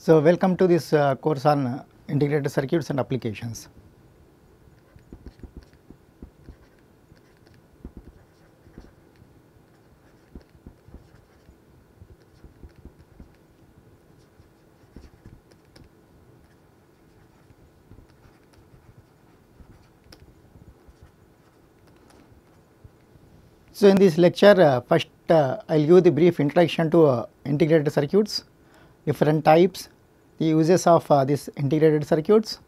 So, welcome to this uh, course on uh, integrated circuits and applications. So, in this lecture uh, first uh, I will give the brief introduction to uh, integrated circuits, different types, the uses of uh, these integrated circuits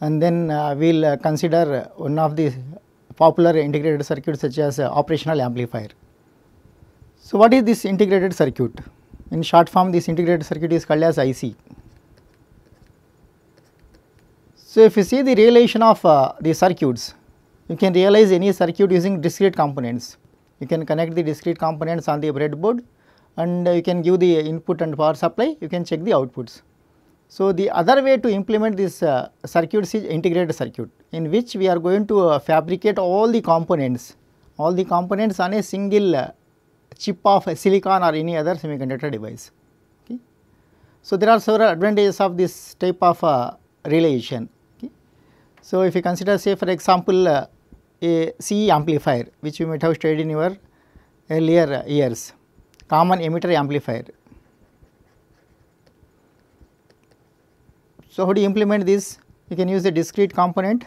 and then uh, we will uh, consider one of the popular integrated circuits such as uh, operational amplifier. So, what is this integrated circuit? In short form this integrated circuit is called as IC. So, if you see the realization of uh, the circuits, you can realize any circuit using discrete components. You can connect the discrete components on the breadboard and uh, you can give the input and power supply, you can check the outputs. So, the other way to implement this uh, circuits is integrated circuit in which we are going to uh, fabricate all the components, all the components on a single uh, chip of silicon or any other semiconductor device. Okay. So, there are several advantages of this type of uh. Okay. So, if you consider say for example, uh, a C amplifier which you might have studied in your earlier years, common emitter amplifier. So, how do you implement this? You can use the discrete component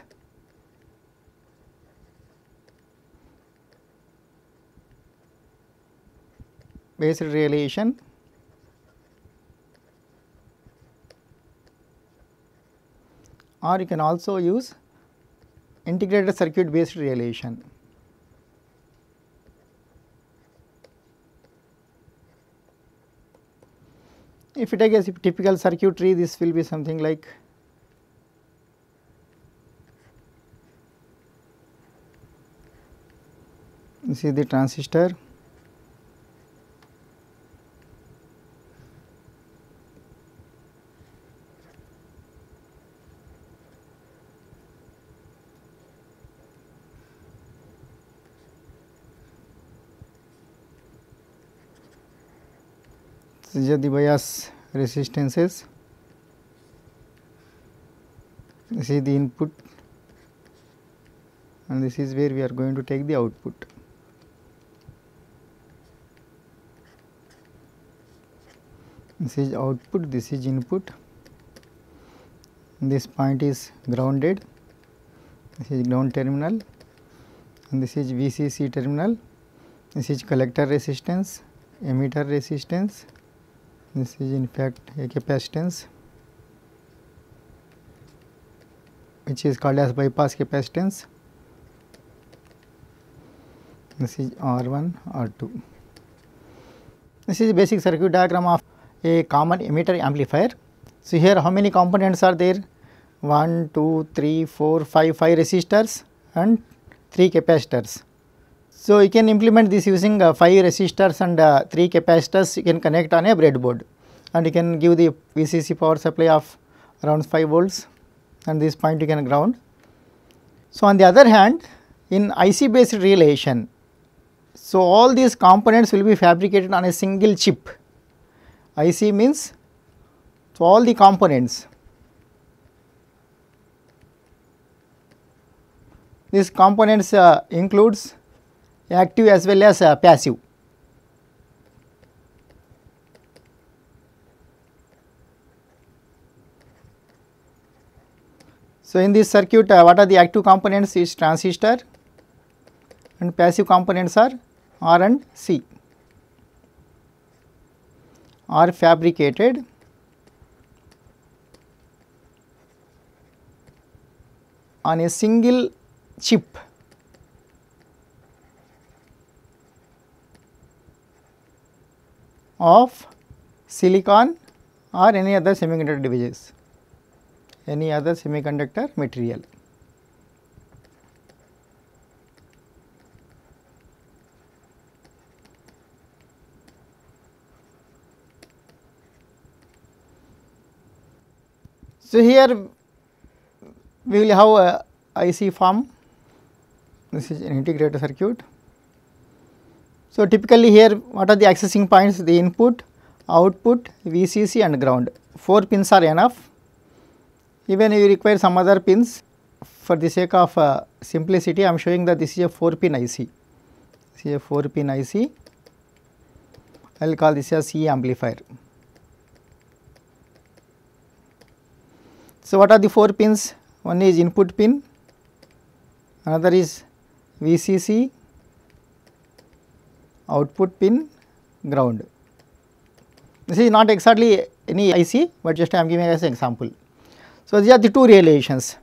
based realization or you can also use integrated circuit based realization. If you take a typical circuitry, this will be something like this is the transistor. These are the bias resistances. This is the input and this is where we are going to take the output. This is output, this is input. This point is grounded, this is ground terminal and this is VCC terminal. This is collector resistance, emitter resistance, this is in fact a capacitance which is called as bypass capacitance this is R1 R2 this is basic circuit diagram of a common emitter amplifier so here how many components are there 1 2 3 4 5 5 resistors and 3 capacitors so, you can implement this using uh, 5 resistors and uh, 3 capacitors you can connect on a breadboard and you can give the VCC power supply of around 5 volts and this point you can ground. So, on the other hand in IC based realization, so all these components will be fabricated on a single chip. IC means so all the components. These components uh, includes active as well as uh, passive. So, in this circuit uh, what are the active components? Is transistor and passive components are R and C. Are fabricated. On a single chip of silicon or any other semiconductor devices, any other semiconductor material. So, here we will have a IC form, this is an integrated circuit. So, typically here what are the accessing points the input, output, VCC and ground 4 pins are enough. Even if you require some other pins for the sake of uh, simplicity I am showing that this is a 4 pin IC. This is a 4 pin IC. I will call this as C amplifier. So, what are the 4 pins? One is input pin, another is VCC, output pin, ground. This is not exactly any IC, but just I am giving as an example. So, these are the two relations.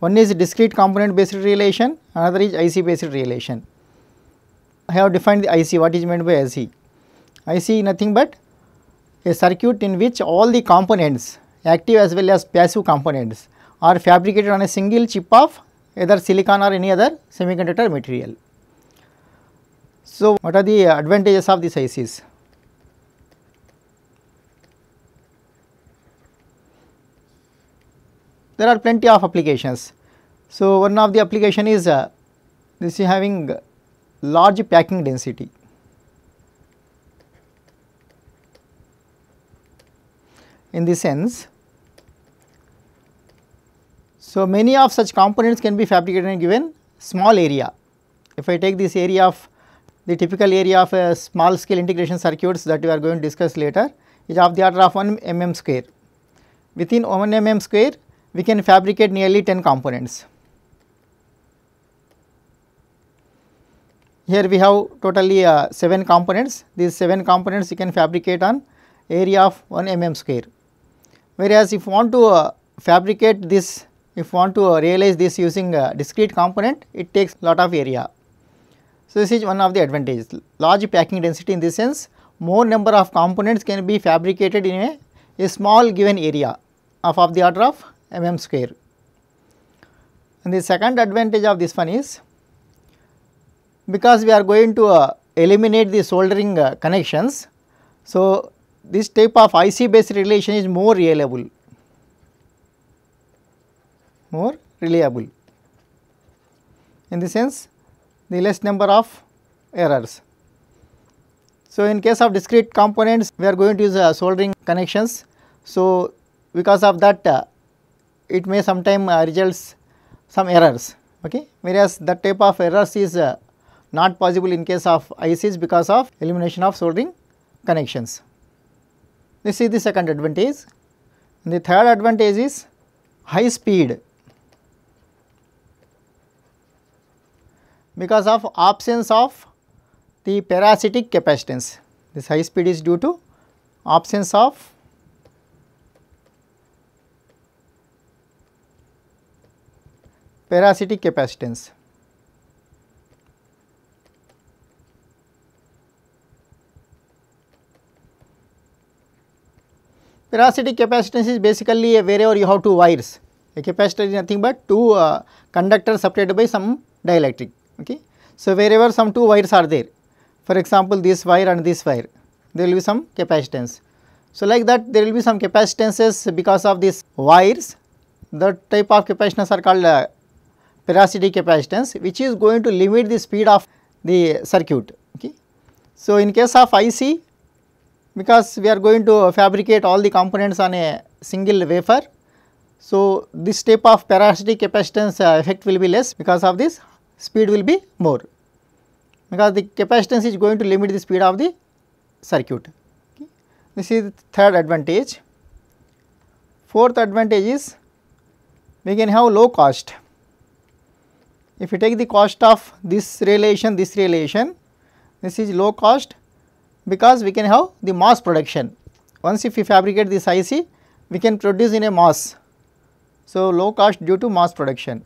One is discrete component based relation, another is IC based relation. I have defined the IC, what is meant by IC? IC nothing but a circuit in which all the components active as well as passive components are fabricated on a single chip of either silicon or any other semiconductor material. So, what are the advantages of these ICs? There are plenty of applications. So, one of the application is uh, this is having large packing density. In the sense, so many of such components can be fabricated in a given small area. If I take this area of the typical area of a small scale integration circuits that we are going to discuss later is of the order of 1 mm square. Within 1 mm square, we can fabricate nearly 10 components. Here we have totally uh, 7 components, these 7 components you can fabricate on area of 1 mm square. Whereas, if you want to uh, fabricate this, if you want to uh, realize this using a discrete component, it takes lot of area. So, this is one of the advantages, large packing density in this sense, more number of components can be fabricated in a, a small given area of, of the order of mm square. And the second advantage of this one is, because we are going to uh, eliminate the soldering uh, connections. So, this type of IC based relation is more reliable, more reliable in the sense the less number of errors. So, in case of discrete components we are going to use uh, soldering connections. So, because of that uh, it may sometime uh, results some errors okay whereas that type of errors is uh, not possible in case of ICs because of elimination of soldering connections. This is the second advantage. The third advantage is high speed because of absence of the parasitic capacitance. This high speed is due to absence of parasitic capacitance. Parasitic capacitance is basically a wherever you have two wires. A capacitor is nothing but two uh, conductors separated by some dielectric. Okay. So, wherever some two wires are there, for example, this wire and this wire, there will be some capacitance. So, like that there will be some capacitances because of these wires, the type of capacitance are called uh, parasitic capacitance which is going to limit the speed of the circuit. Okay. So, in case of IC because we are going to fabricate all the components on a single wafer. So, this type of parasitic capacitance uh, effect will be less because of this speed will be more because the capacitance is going to limit the speed of the circuit. This is the third advantage. Fourth advantage is we can have low cost. If you take the cost of this relation, this relation, this is low cost because we can have the mass production. Once if we fabricate this IC, we can produce in a mass. So, low cost due to mass production.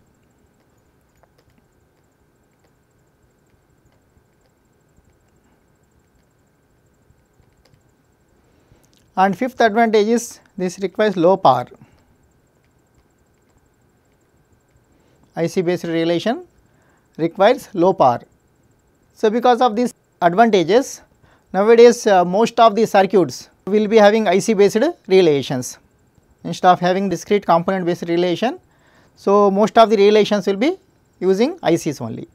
And fifth advantage is this requires low power. IC based relation requires low power. So, because of these advantages Nowadays, uh, most of the circuits will be having IC based relations instead of having discrete component based relation. So, most of the relations will be using ICs only.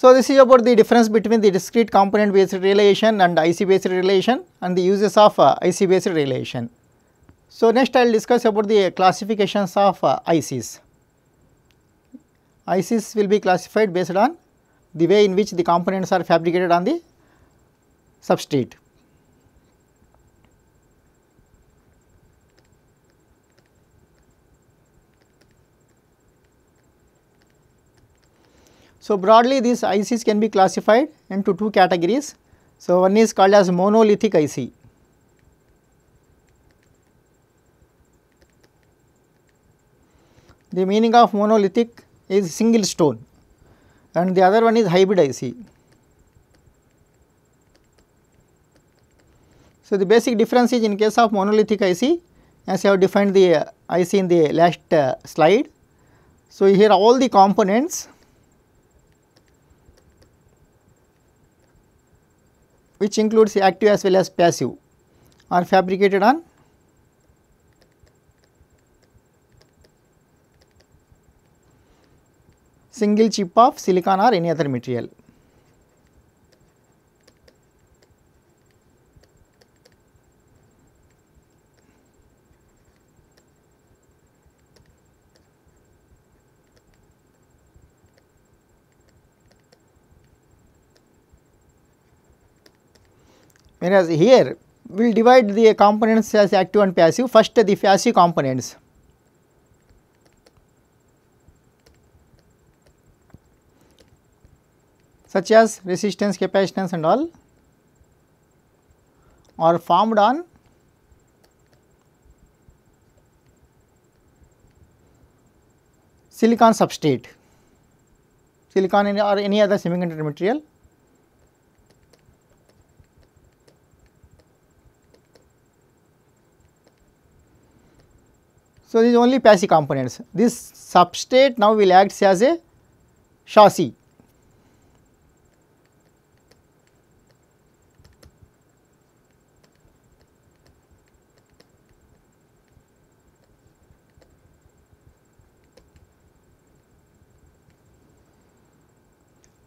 So, this is about the difference between the discrete component based relation and IC based relation and the uses of uh, IC based relation. So, next I will discuss about the classifications of uh, ICs. ICs will be classified based on the way in which the components are fabricated on the substrate. So, broadly these ICs can be classified into two categories. So, one is called as monolithic IC. The meaning of monolithic is single stone and the other one is hybrid IC. So, the basic difference is in case of monolithic IC as I have defined the IC in the last uh, slide. So, here all the components which includes active as well as passive are fabricated on single chip of silicon or any other material. Whereas here we will divide the components as active and passive. First the passive components. such as resistance, capacitance and all are formed on silicon substrate, silicon or any other semiconductor material. So, these only passive components. This substrate now will act as a chassis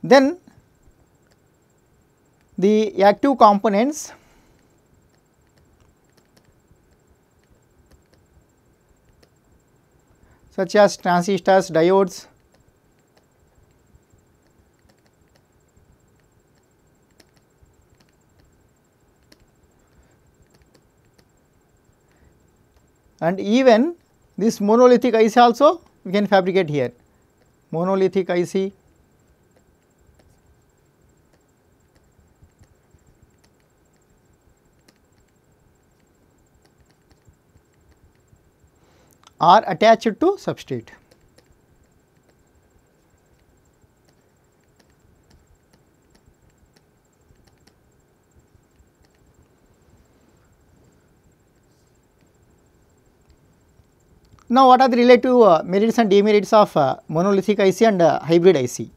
Then the active components such as transistors, diodes, and even this monolithic IC also we can fabricate here. Monolithic IC are attached to substrate. Now, what are the relative uh, merits and demerits of uh, monolithic IC and uh, hybrid IC?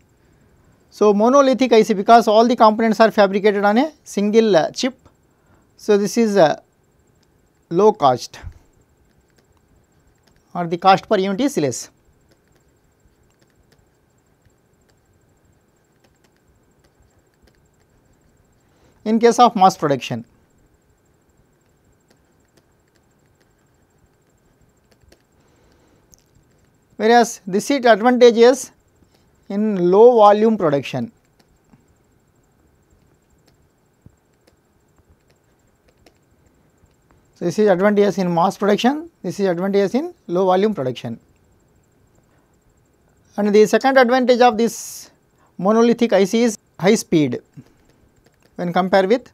So, monolithic IC because all the components are fabricated on a single uh, chip. So, this is uh, low cost or the cost per unit is less. In case of mass production, whereas this is advantageous in low volume production. So, this is advantageous in mass production, this is advantageous in low volume production. And the second advantage of this monolithic IC is high speed when compared with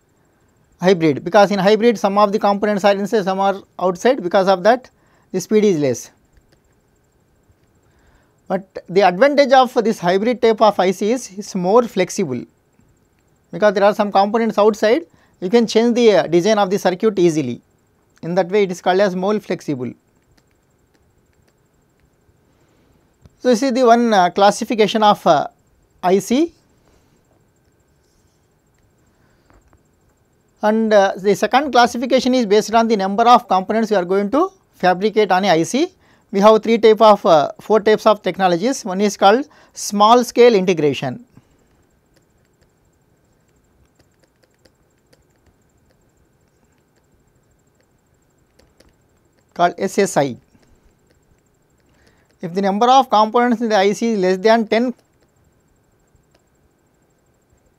hybrid because in hybrid some of the components are inside some are outside because of that the speed is less. But the advantage of this hybrid type of IC is, is more flexible because there are some components outside you can change the uh, design of the circuit easily in that way it is called as more flexible. So, this is the one uh, classification of uh, IC and uh, the second classification is based on the number of components we are going to fabricate on a IC. We have three type of uh, four types of technologies one is called small scale integration called SSI. If the number of components in the IC is less than 10,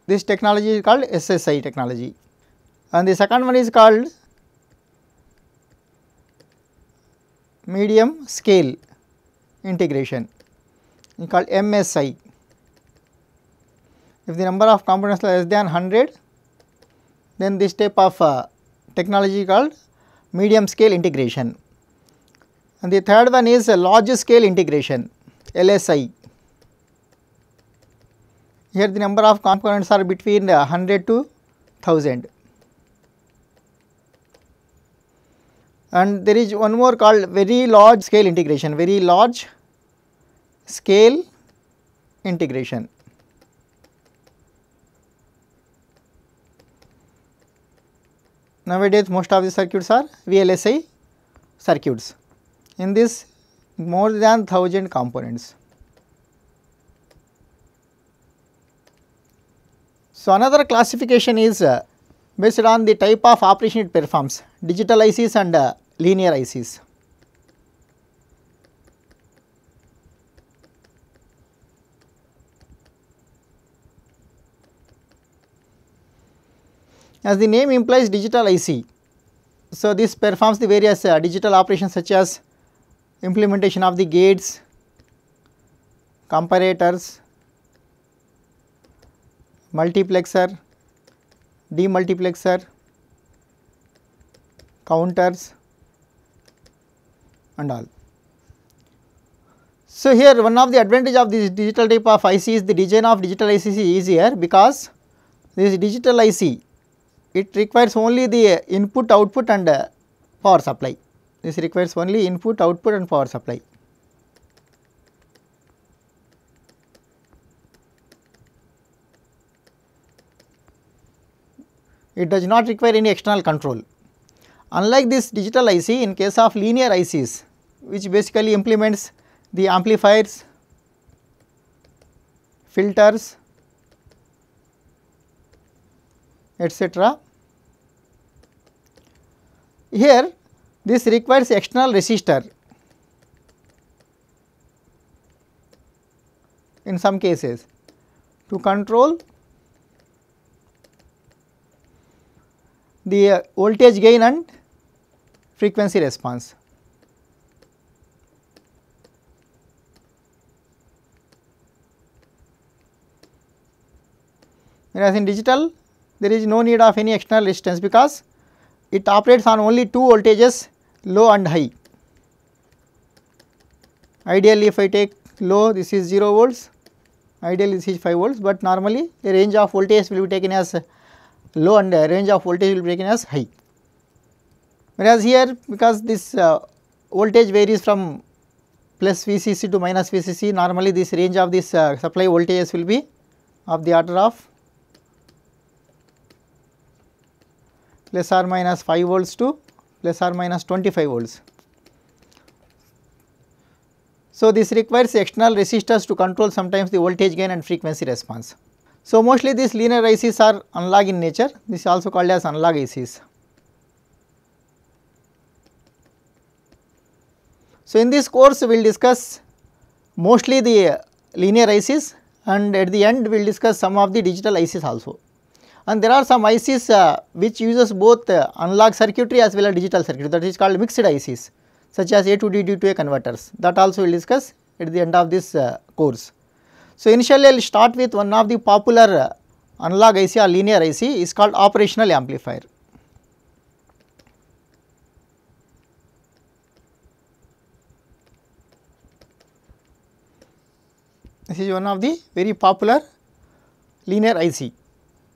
this technology is called SSI technology. And the second one is called medium scale integration, is called MSI. If the number of components are less than 100, then this type of uh, technology called medium scale integration. And the third one is large scale integration LSI. Here the number of components are between 100 to 1000. And there is one more called very large scale integration, very large scale integration. Nowadays most of the circuits are VLSI circuits. In this more than 1000 components. So, another classification is uh, based on the type of operation it performs digital ICs and uh, linear ICs. As the name implies digital IC, so this performs the various uh, digital operations such as implementation of the gates, comparators, multiplexer, demultiplexer, counters and all. So, here one of the advantage of this digital type of IC is the design of digital IC is easier because this digital IC it requires only the input output and uh, power supply. This requires only input output and power supply. It does not require any external control. Unlike this digital IC in case of linear ICs which basically implements the amplifiers, filters etc. Here this requires external resistor in some cases to control the uh, voltage gain and frequency response. Whereas in digital there is no need of any external resistance because it operates on only two voltages low and high. Ideally if I take low this is 0 volts, ideally this is 5 volts, but normally the range of voltage will be taken as low and range of voltage will be taken as high. Whereas here because this uh, voltage varies from plus VCC to minus VCC normally this range of this uh, supply voltages will be of the order of plus or minus 5 volts to plus or minus 25 volts. So, this requires external resistors to control sometimes the voltage gain and frequency response. So, mostly these linear ICs are analog in nature, this is also called as analog ICs. So, in this course we will discuss mostly the linear ICs and at the end we will discuss some of the digital ICs also and there are some ICs uh, which uses both uh, analog circuitry as well as digital circuitry that is called mixed ICs such as A to D, D to A converters that also we will discuss at the end of this uh, course. So, initially I will start with one of the popular analog IC or linear IC is called operational amplifier. This is one of the very popular linear IC.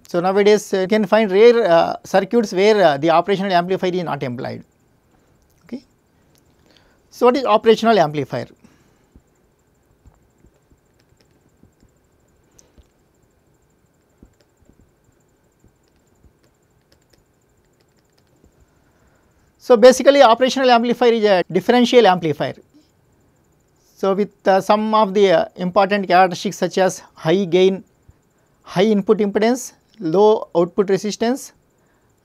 So, nowadays uh, you can find rare uh, circuits where uh, the operational amplifier is not employed. Okay. So, what is operational amplifier? So, basically operational amplifier is a differential amplifier. So, with uh, some of the uh, important characteristics such as high gain, high input impedance low output resistance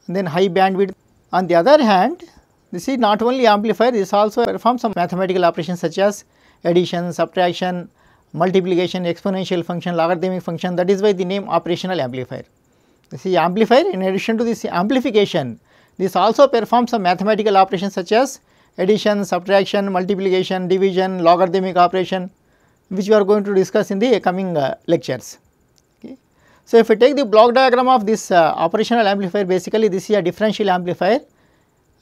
then high bandwidth. On the other hand This is not only amplifier, this also performs some mathematical operations such as addition, subtraction, multiplication, exponential function, logarithmic function that is why the name operational amplifier. This is amplifier in addition to this amplification, this also performs some mathematical operations such as addition, subtraction, multiplication, division, logarithmic operation which we are going to discuss in the coming uh, lectures. So, if we take the block diagram of this uh, operational amplifier basically this is a differential amplifier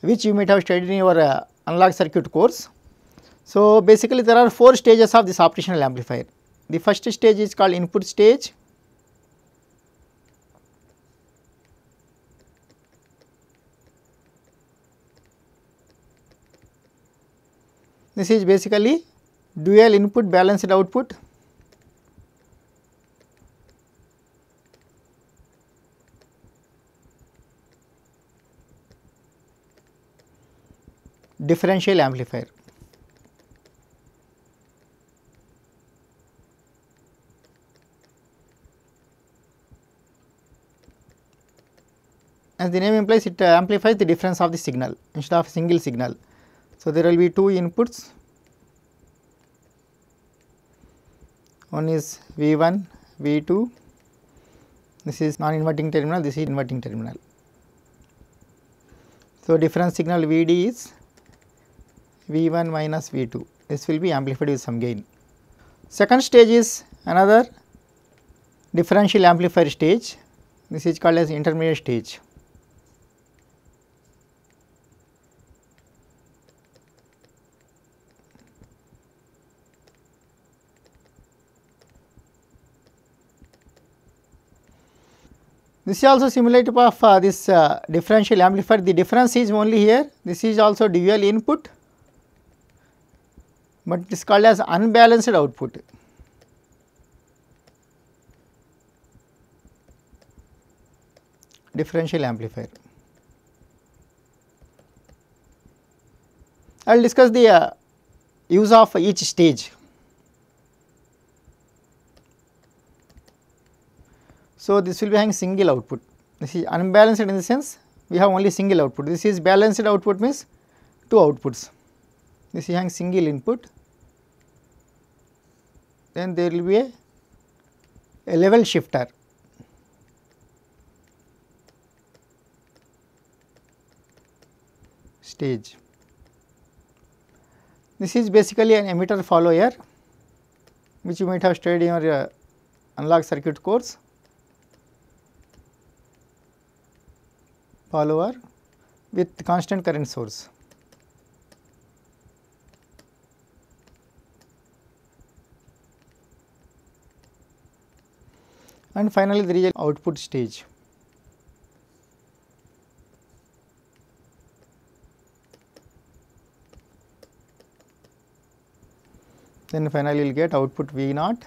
which you might have studied in your uh, analog circuit course. So, basically there are 4 stages of this operational amplifier. The first stage is called input stage. This is basically dual input balanced output. Differential amplifier. As the name implies it uh, amplifies the difference of the signal instead of single signal. So, there will be two inputs one is V1, V2 this is non inverting terminal this is inverting terminal. So, difference signal Vd is V1 minus V2 this will be amplified with some gain. Second stage is another differential amplifier stage this is called as intermediate stage. This is also similar to of uh, this uh, differential amplifier. The difference is only here. This is also dual input, but it is called as unbalanced output. Differential amplifier. I will discuss the uh, use of each stage. So, this will be having single output. This is unbalanced in the sense we have only single output. This is balanced output means two outputs. This is having single input. Then there will be a, a level shifter. Stage. This is basically an emitter follower which you might have studied in your uh, analog circuit course. follower with constant current source. And finally, there is an output stage. Then finally, you will get output V naught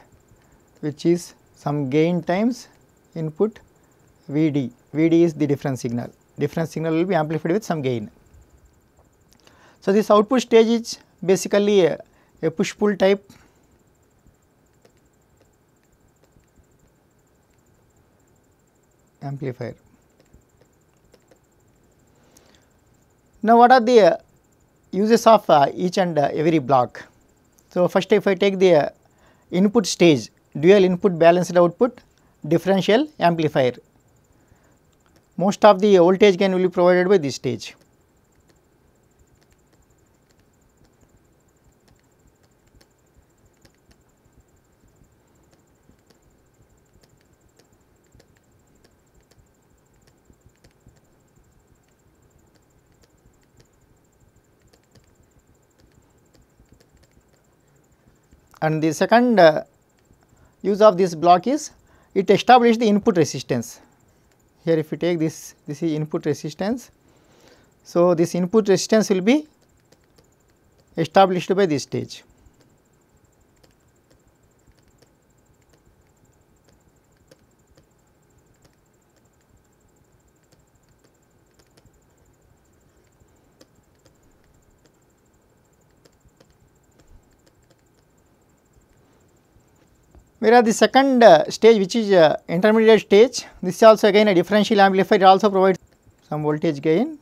which is some gain times input Vd, Vd is the difference signal difference signal will be amplified with some gain. So, this output stage is basically a, a push pull type amplifier. Now, what are the uh, uses of uh, each and uh, every block? So, first if I take the input stage dual input balanced output differential amplifier most of the voltage gain will be provided by this stage. And the second uh, use of this block is it establishes the input resistance here if you take this this is input resistance. So, this input resistance will be established by this stage. Whereas the second uh, stage which is uh, intermediate stage, this also again a differential amplifier also provides some voltage gain.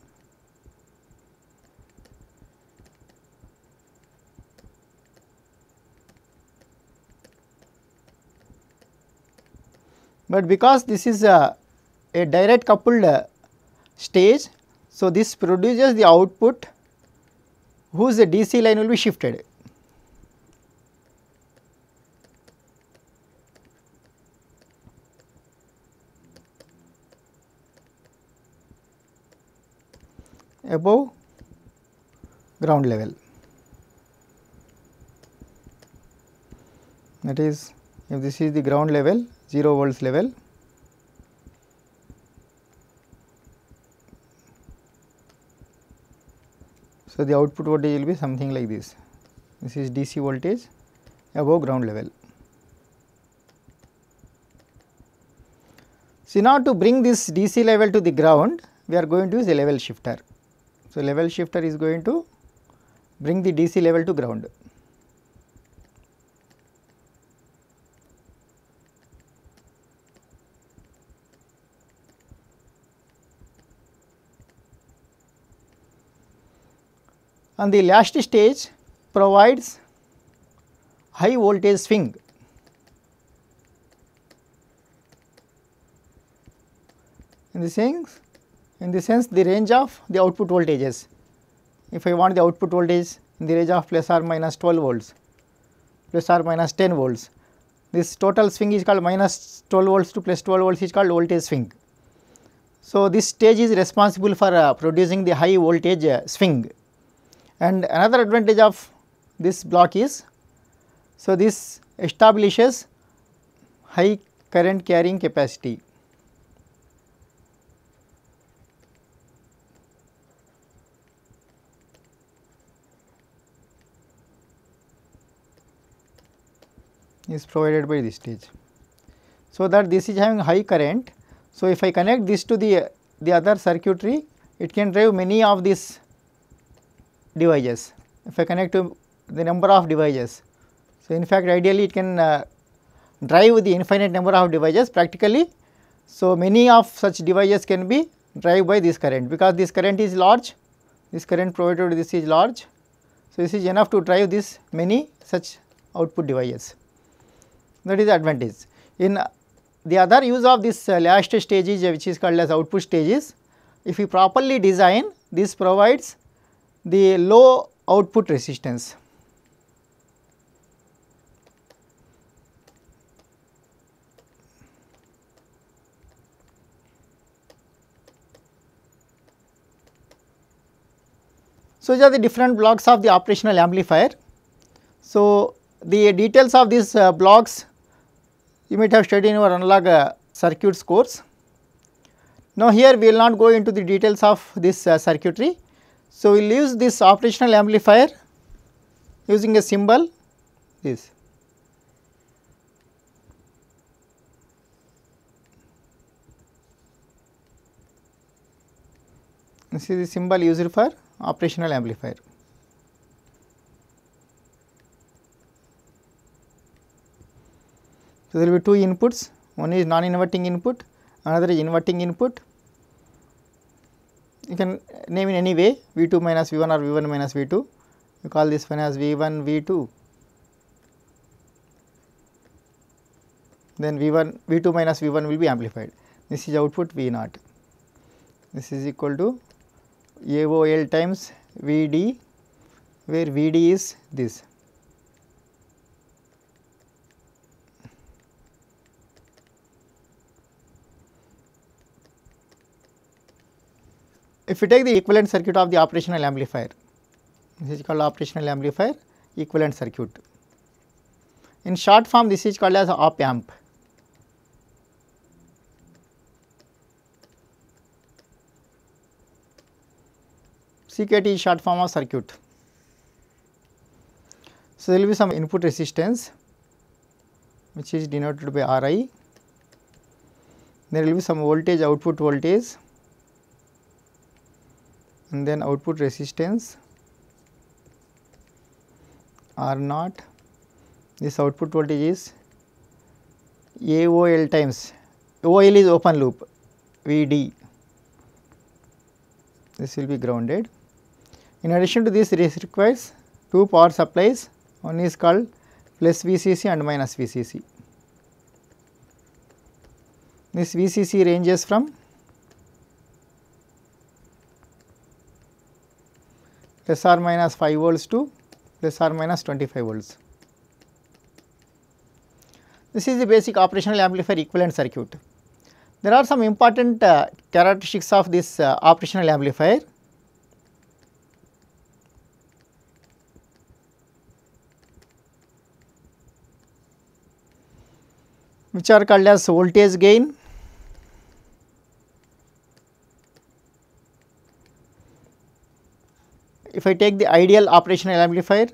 But because this is a, a direct coupled stage, so this produces the output whose DC line will be shifted. Above ground level. That is if this is the ground level 0 volts level So, the output voltage will be something like this. This is DC voltage above ground level. See now to bring this DC level to the ground, we are going to use a level shifter. So, level shifter is going to bring the DC level to ground. and the last stage provides high voltage swing. In the sense, in the sense the range of the output voltages. If I want the output voltage in the range of plus or minus 12 volts, plus or minus 10 volts, this total swing is called minus 12 volts to plus 12 volts is called voltage swing. So, this stage is responsible for uh, producing the high voltage uh, swing and another advantage of this block is, so this establishes high current carrying capacity. Is provided by this stage. So, that this is having high current. So, if I connect this to the, the other circuitry, it can drive many of these devices. If I connect to the number of devices, so in fact ideally it can uh, drive the infinite number of devices practically. So, many of such devices can be drive by this current because this current is large, this current provided this is large. So, this is enough to drive this many such output devices that is the advantage. In the other use of this uh, last stage is which is called as output stages, if we properly design this provides the low output resistance. So, these are the different blocks of the operational amplifier. So, the details of these uh, blocks you might have studied in your analog uh, circuits course. Now, here we will not go into the details of this uh, circuitry, so, we will use this operational amplifier using a symbol this. This is the symbol used for operational amplifier. So, there will be two inputs, one is non-inverting input, another is inverting input you can name in any way V2 minus V1 or V1 minus V2. You call this one as V1, V2. Then V1, V2 minus V1 will be amplified. This is output V naught. This is equal to AOL times VD, where VD is this. If we take the equivalent circuit of the operational amplifier, this is called operational amplifier equivalent circuit. In short form this is called as op amp. CKT is short form of circuit. So, there will be some input resistance which is denoted by Ri. There will be some voltage output voltage and then output resistance R naught this output voltage is AOL times OL is open loop VD this will be grounded. In addition to this this requires two power supplies one is called plus VCC and minus VCC. this VCC ranges from plus or minus 5 volts to plus or minus 25 volts. This is the basic operational amplifier equivalent circuit. There are some important uh, characteristics of this uh, operational amplifier. which are called as voltage gain, if I take the ideal operational amplifier,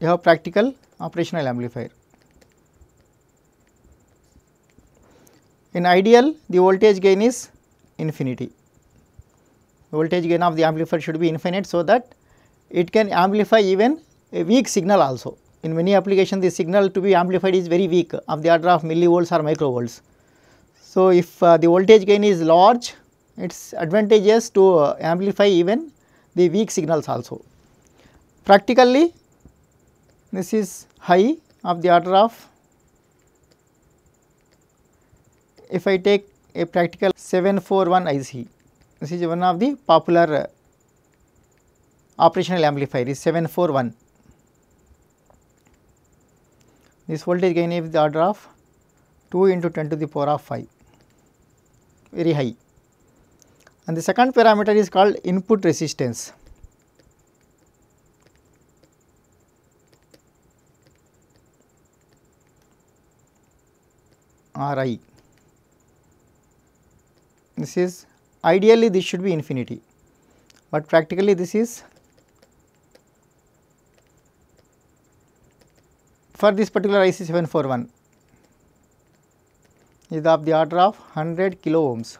you have practical operational amplifier. In ideal, the voltage gain is infinity. Voltage gain of the amplifier should be infinite so that it can amplify even a weak signal also. In many applications, the signal to be amplified is very weak of the order of millivolts or microvolts. So, if uh, the voltage gain is large, it is advantageous to uh, amplify even the weak signals also. Practically, this is high of the order of if I take a practical 741 IC, this is one of the popular uh, operational amplifier is 741. This voltage gain is the order of 2 into 10 to the power of 5, very high. And the second parameter is called input resistance. Ri. This is ideally this should be infinity, but practically this is for this particular IC 741 is of the order of 100 kilo ohms.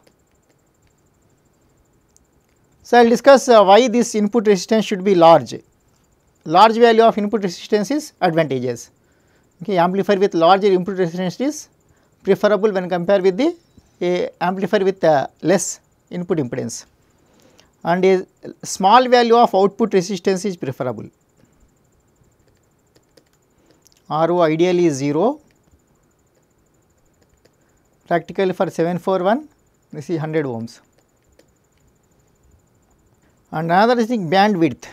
So, I will discuss uh, why this input resistance should be large. Large value of input resistance is advantageous. Okay, amplifier with larger input resistance is preferable when compared with the a amplifier with uh, less input impedance and a small value of output resistance is preferable. RO ideally is 0, practically for 741 this is 100 ohms. And another is the bandwidth.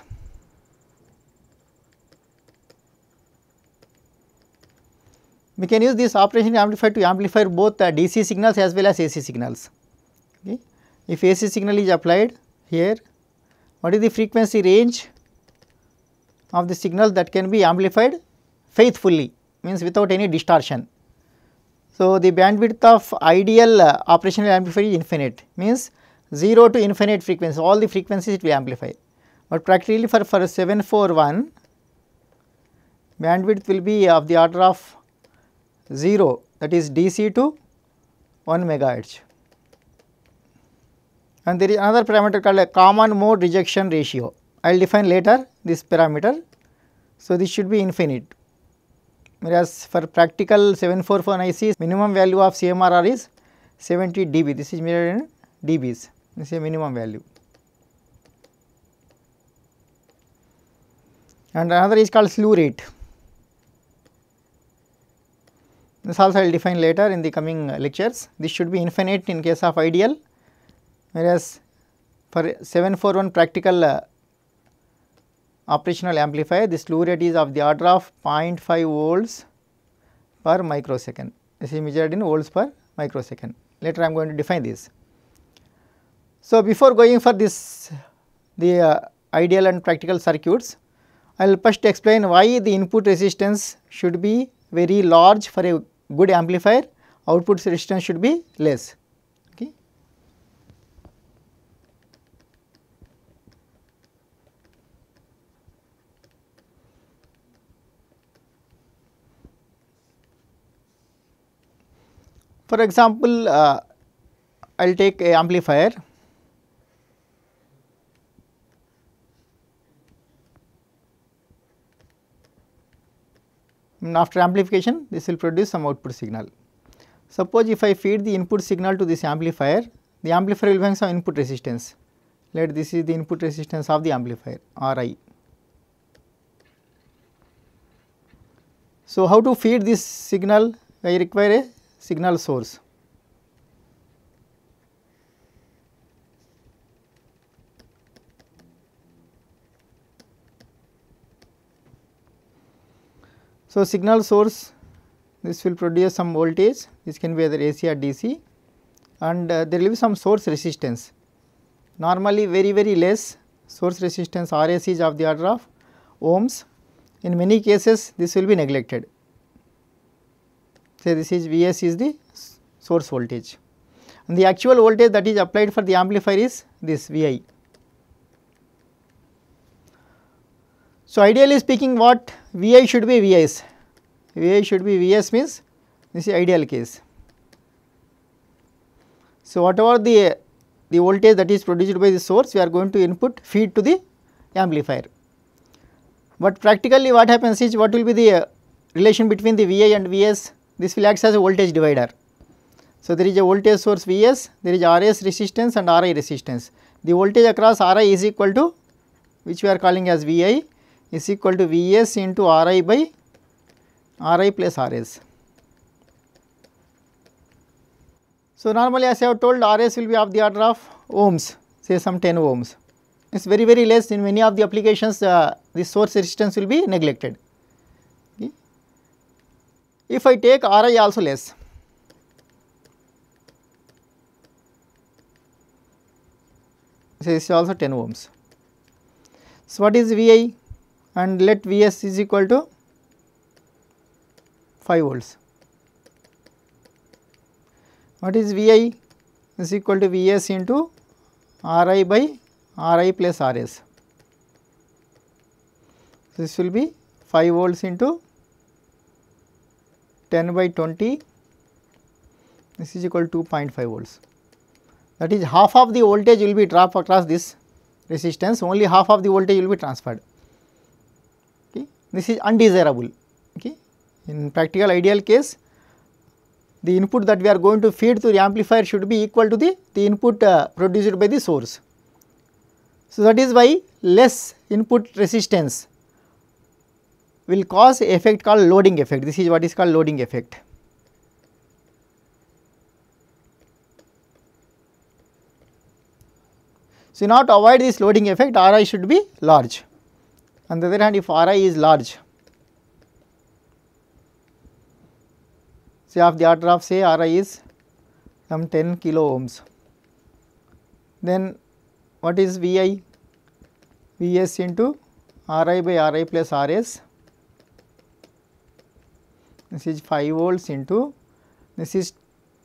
We can use this operation amplifier to amplify both the DC signals as well as AC signals. Okay. If AC signal is applied here, what is the frequency range of the signal that can be amplified faithfully means without any distortion. So, the bandwidth of ideal uh, operational amplifier is infinite means 0 to infinite frequency all the frequencies it will amplify, but practically for, for 741 bandwidth will be of the order of 0 that is DC to 1 megahertz. And there is another parameter called a common mode rejection ratio. I will define later this parameter. So, this should be infinite whereas for practical 741 IC minimum value of CMRR is 70 dB. This is measured in dBs, this is a minimum value. And another is called slew rate. This also I will define later in the coming lectures. This should be infinite in case of ideal, whereas for 741 practical uh, operational amplifier, the slew rate is of the order of 0.5 volts per microsecond. This is measured in volts per microsecond. Later I am going to define this. So, before going for this the uh, ideal and practical circuits, I will first explain why the input resistance should be very large for a good amplifier, output resistance should be less. Okay. For example, uh, I will take a amplifier Mm, after amplification this will produce some output signal. Suppose if I feed the input signal to this amplifier, the amplifier will have some input resistance. Let this is the input resistance of the amplifier Ri. So, how to feed this signal I require a signal source. So, signal source this will produce some voltage this can be either AC or DC and uh, there will be some source resistance. Normally very very less source resistance RS is of the order of ohms. In many cases this will be neglected. Say this is Vs is the source voltage and the actual voltage that is applied for the amplifier is this Vi. So, ideally speaking what Vi should be Vs, Vi should be Vs means this is ideal case. So, whatever the, the voltage that is produced by the source we are going to input feed to the amplifier. But practically what happens is what will be the uh, relation between the Vi and Vs this will act as a voltage divider. So, there is a voltage source Vs, there is Rs resistance and Ri resistance. The voltage across Ri is equal to which we are calling as Vi is equal to Vs into Ri by Ri plus Rs. So, normally as I have told Rs will be of the order of ohms say some 10 ohms. It is very very less in many of the applications uh, the source resistance will be neglected. Okay. If I take Ri also less so this is also 10 ohms. So, what is Vi and let Vs is equal to 5 volts. What is Vi is equal to Vs into Ri by Ri plus Rs. This will be 5 volts into 10 by 20 this is equal to 2.5 volts. That is half of the voltage will be dropped across this resistance only half of the voltage will be transferred. This is undesirable. Okay. In practical ideal case the input that we are going to feed to the amplifier should be equal to the, the input uh, produced by the source. So, that is why less input resistance will cause effect called loading effect. This is what is called loading effect. So, in order to avoid this loading effect Ri should be large. On the other hand if Ri is large say of the order of say Ri is some 10 kilo ohms. Then what is Vi? Vs into Ri by Ri plus Rs. This is 5 volts into this is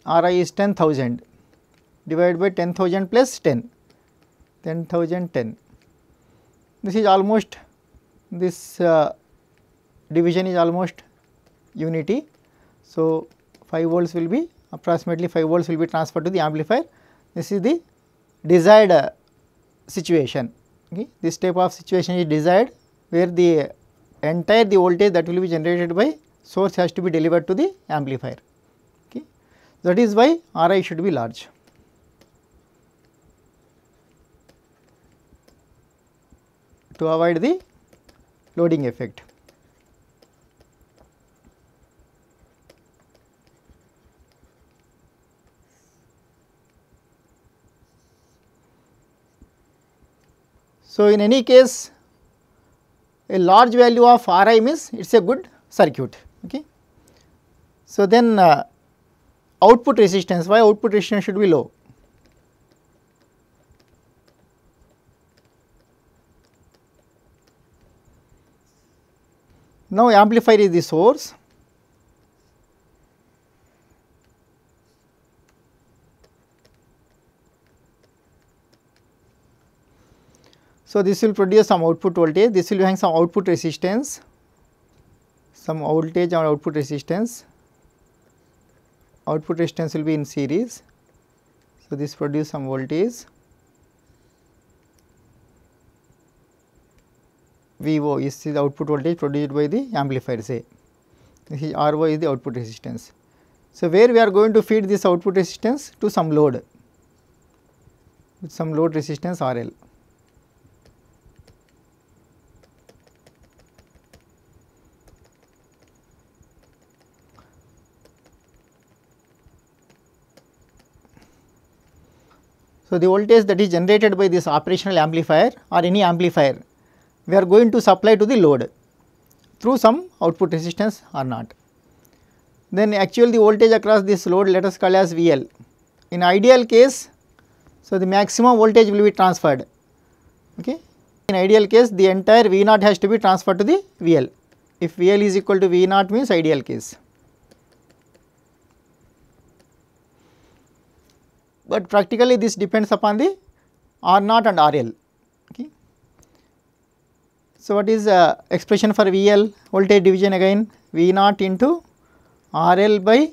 Ri is 10,000 divided by 10,000 plus 10, 10,000 10. This is almost this uh, division is almost unity. So, 5 volts will be approximately 5 volts will be transferred to the amplifier. This is the desired uh, situation. Okay. This type of situation is desired where the entire the voltage that will be generated by source has to be delivered to the amplifier. Okay. That is why Ri should be large. To avoid the loading effect. So, in any case a large value of Ri means it is a good circuit. Okay. So, then uh, output resistance why output resistance should be low? Now, amplifier is the source. So, this will produce some output voltage, this will be having some output resistance, some voltage or output resistance, output resistance will be in series. So, this produce some voltage VO is the output voltage produced by the amplifier say, RO is the output resistance. So, where we are going to feed this output resistance to some load with some load resistance RL. So, the voltage that is generated by this operational amplifier or any amplifier we are going to supply to the load through some output resistance R naught. Then actually the voltage across this load let us call as VL. In ideal case, so the maximum voltage will be transferred. Okay. In ideal case, the entire V naught has to be transferred to the VL. If VL is equal to V naught means ideal case. But practically this depends upon the R naught and RL. So, what is uh, expression for VL voltage division again V naught into RL by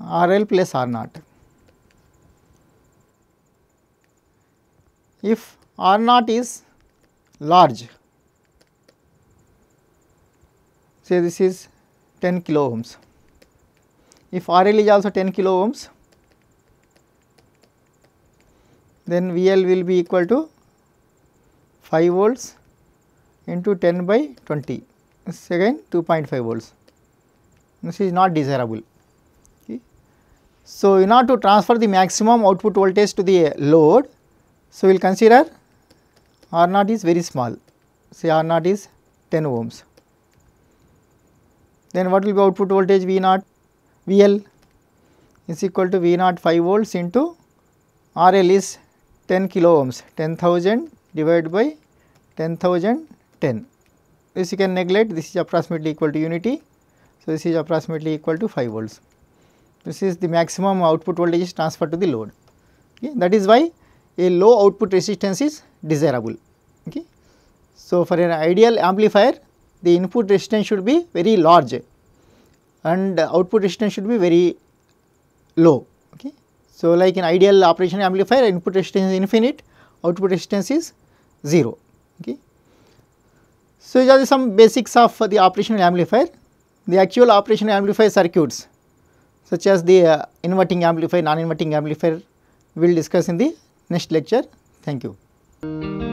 RL plus R naught. If R naught is large, say this is 10 kilo ohms. If RL is also 10 kilo ohms, then VL will be equal to 5 volts into 10 by 20, this again 2.5 volts. This is not desirable. Okay. So, in order to transfer the maximum output voltage to the load, so we will consider R naught is very small, say R naught is 10 ohms. Then what will be output voltage V naught? VL is equal to V naught 5 volts into RL is 10 kilo ohms, 10,000 divided by 10,000 10. This you can neglect, this is approximately equal to unity. So, this is approximately equal to 5 volts. This is the maximum output voltage is transferred to the load. Okay. That is why a low output resistance is desirable. Okay. So, for an ideal amplifier the input resistance should be very large and output resistance should be very low. Okay. So, like in ideal operation amplifier input resistance is infinite, output resistance is 0. So, these are some basics of the operational amplifier. The actual operational amplifier circuits such as the uh, inverting amplifier, non-inverting amplifier we will discuss in the next lecture. Thank you.